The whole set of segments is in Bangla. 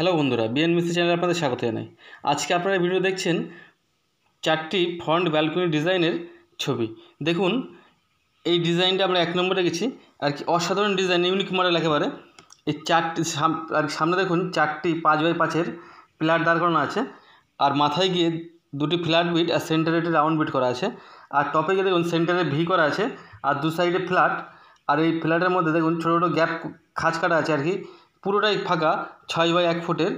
হ্যালো বন্ধুরা বিএন মিস্ত্রি চ্যানেলে আপনাদের স্বাগত জানাই। আজকে আপনারা ভিডিও দেখছেন চারটি ফ্রন্ট ব্যালকনি ডিজাইনের ছবি। দেখুন, এই ডিজাইনটা আমরা এক নম্বরে গেছি আর কি অসাধারণ ডিজাইন ইউনিক মডেল একেবারে। এই চারটি আর সামনে দেখুন, চারটি পাঁচ বাই পাঁচের পিলার দাঁড় করানো আছে। আর মাথায় গিয়ে দুটি ফ্ল্যাট বিট আর সেন্টারে রাউন্ড বিট করা আছে। আর টপে গিয়ে দেখুন সেন্টারে ভি করা আছে। আর দু সাইডে ফ্ল্যাট আর এই ফ্ল্যাটের মধ্যে দেখুন, ছোটো ছোটো গ্যাপ খাঁজ কাটা আছে আর কি। পুরোটাই ফাঁকা, ছয় বাই এক ফুটের।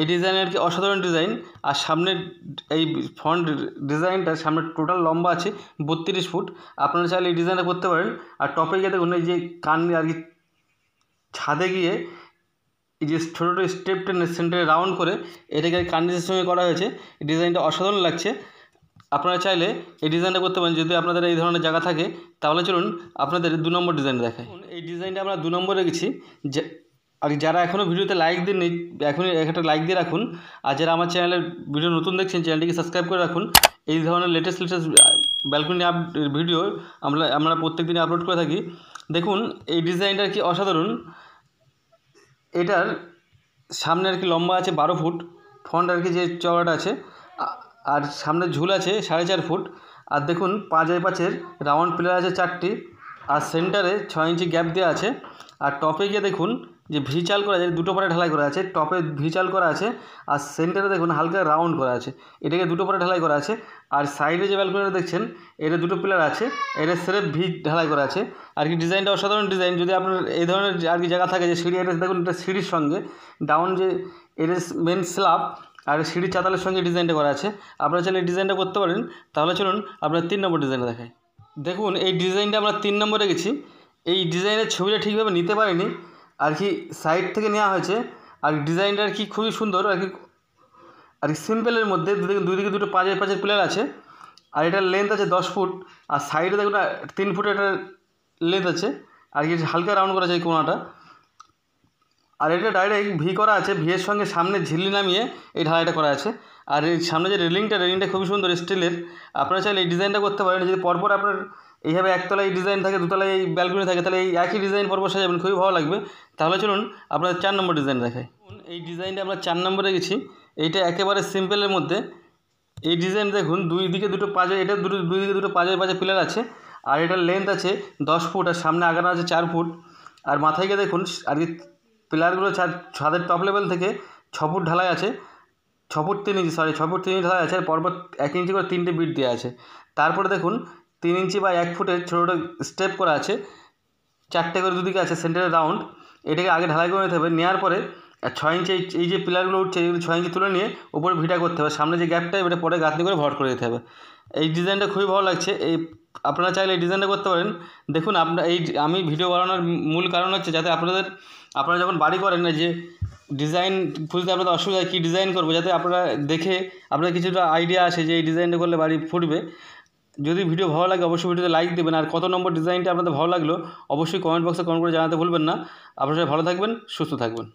এই ডিজাইনের আর কি অসাধারণ ডিজাইন। আর সামনের এই ফ্রন্ট ডিজাইনটা সামনে টোটাল লম্বা আছে বত্রিশ ফুট। আপনারা চাইলে এই ডিজাইনটা করতে পারেন। আর টপে গিয়ে দেখুন, এই যে কান আর কি ছাদে গিয়ে এই যে ছোটো ছোটো স্টেপ টেনে সেন্টারে রাউন্ড করে এটাকে কার্নিসের সঙ্গে করা হয়েছে। ডিজাইনটা অসাধারণ লাগছে। আপনারা চাইলে এই ডিজাইনটা করতে পারেন। যদি আপনাদের এই ধরনের জায়গা থাকে, তাহলে চলুন আপনাদের দু নম্বর ডিজাইন দেখায় এই ডিজাইনটা আমরা দু নম্বরে রেখেছি যে আর যারা এখনও ভিডিওতে লাইক দিননি, এখনই একটা লাইক দিয়ে রাখুন। আর যারা আমার চ্যানেলের ভিডিও নতুন দেখছেন চ্যানেলটিকে সাবস্ক্রাইব করে রাখুন। এই ধরনের লেটেস্ট লেটেস্ট ব্যালকনি আপ ভিডিও আমরা আমরা প্রত্যেক দিনে আপলোড করে থাকি। দেখুন, এই ডিজাইনটা কি অসাধারণ। এটার সামনে আর কি লম্বা আছে বারো ফুট। ফ্রন্ট আর কি যে চওড়াটা আছে আর সামনে ঝুল আছে সাড়ে চার ফুট। আর দেখুন পাঁচ বাই পাঁচের রাউন্ড পিলার আছে চারটি। আর সেন্টারে ছয় ইঞ্চি গ্যাপ দেওয়া আছে। আর টপে গিয়ে দেখুন যে ভি চাল করা আছে দুটো পারে ঢালাই করা আছে, টপে ভি চাল করা আছে, আর সেন্টারে দেখুন হালকা রাউন্ড করা আছে। এটাকে দুটো পারে ঢালাই করা আছে, আর সাইডে যে ব্যালকনিটা দেখছেন, এটা দুটো পিলার আছে এটা সেরে ভি ঢালাই করা আছে। আর কি ডিজাইনটা অসাধারণ ডিজাইন, যদি আপনার এই ধরনের আর কি জায়গা থাকে যে সিঁড়ি, এটা দেখুন, এটা সিঁড়ির সঙ্গে ডাউন যে এর মেন স্ল্যাব আর সিঁড়ির চাতালের সঙ্গে ডিজাইনটা করা আছে। আপনারা চাইলে ডিজাইনটা করতে পারেন, তাহলে চলুন আপনার তিন নম্বর ডিজাইনটা দেখাই। দেখুন, এই ডিজাইনটা আমরা তিন নম্বরে গেছি। এই ডিজাইনের ছবিটা ঠিকভাবে নিতে পারিনি আর কি সাইড থেকে নেওয়া হয়েছে। আর ডিজাইনটা আর কি খুবই সুন্দর, আর কি, আর সিম্পলের মধ্যে দুই দিকে দুটো পাঁচের পাঁচের প্লেয়ার আছে। আর এটার লেন্থ আছে দশ ফুট, আর সাইডে দেখুন তিন ফুট এটার লেন্থ আছে। আর কি হালকা রাউন্ড করা এই কোনাটা। আর এটা ডাইরেক্ট ভি করা আছে ভিয়ের সঙ্গে সামনে ঝিল্লি নামিয়ে এই ঢালাইটা করা আছে। আর এই সামনে যে রেলিংটা রেলিংটা খুবই সুন্দর স্টিলের আপনারা চাইলে এই ডিজাইনটা করতে পারেন, যদি পরপর আপনার এইভাবে একতলায় ডিজাইন থাকে, দুতলায় এই ব্যালকনি থাকে, তাহলে এই একই ডিজাইন পরপর সাজাবেন, খুবই ভালো লাগবে। তাহলে চলুন, আপনাদের চার নম্বর ডিজাইন দেখাই। এই ডিজাইনটা আমরা চার নম্বরে গেছি। এইটা একেবারে সিম্পলের মধ্যে। এই ডিজাইন দেখুন, দুই দিকে দুটো পাঁচে এটা দুটো, দুই দিকে দুটো পাঁচে পাঁচে পিলার আছে, আর এটার লেন্থ আছে দশ ফুট, আর সামনে আগানো আছে চার ফুট। আর মাথায় গিয়ে দেখুন আর কি পিলারগুলো ছাদ- ছাদের টপ লেভেল থেকে ছ ফুট ঢালাই আছে। ছ ফুট তিন ইঞ্চি সরি ছ ফুট তিন ইঞ্চি ঢালাই আছে, আর পরপর এক ইঞ্চি করে তিনটে বিট দেওয়া আছে। তারপরে দেখুন তিন ইঞ্চি বা এক ফুটের ছোটো স্টেপ করা আছে। চারটে করে দুদিকে আছে সেন্টারে রাউন্ড এটাকে আগে ঢালাই করে নিতে হবে। নেওয়ার পরে ছয় ইঞ্চি এই- যে পিলারগুলো উঠছে এইগুলো ছয় ইঞ্চি তুলে নিয়ে উপরে ভিটা করতে হবে। সামনে যে গ্যাপটা এটা পরে গাঁথনি করে ভর করে দিতে হবে। এই ডিজাইনটা খুবই ভালো লাগছে। এই আপনারা চাইলে এই ডিজাইনটা করতে পারেন। দেখুন, আপনার এই আমি ভিডিও বানানোর মূল কারণ হচ্ছে যাতে আপনাদের আপনারা যখন বাড়ি করেন না যে ডিজাইন খুঁজতে আপনাদের অসুবিধা কী ডিজাইন করব, যাতে আপনারা দেখে আপনার কিছুটা আইডিয়া আসে যে এই ডিজাইনটা করলে বাড়ি ফুটবে। যদি ভিডিও ভালো লাগে, অবশ্যই ভিডিওতে লাইক দেবেন। আর কত নম্বর ডিজাইনটা আপনাদের ভালো লাগল, অবশ্যই কমেন্ট বক্সে কমেন্ট করে জানাতে ভুলবেন না। আপনারা ভালো থাকবেন, সুস্থ থাকবেন।